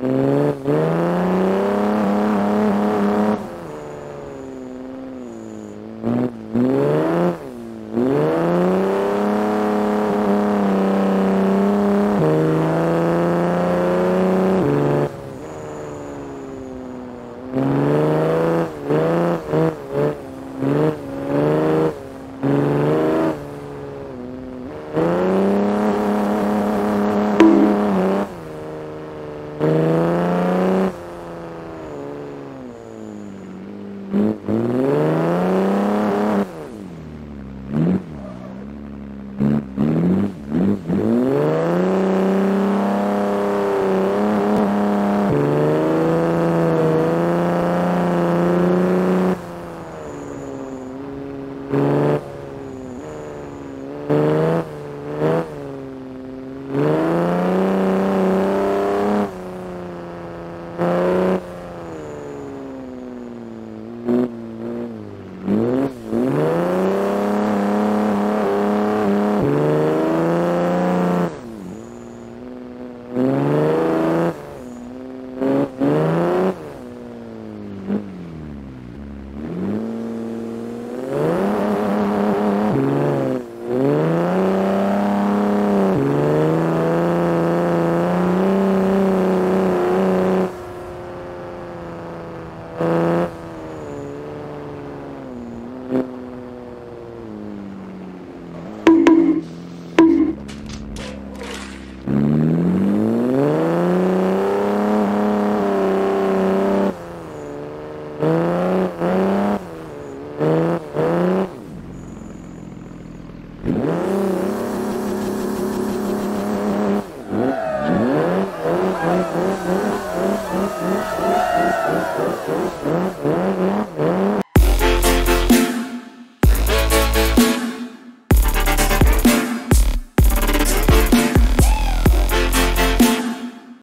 Mm-hmm.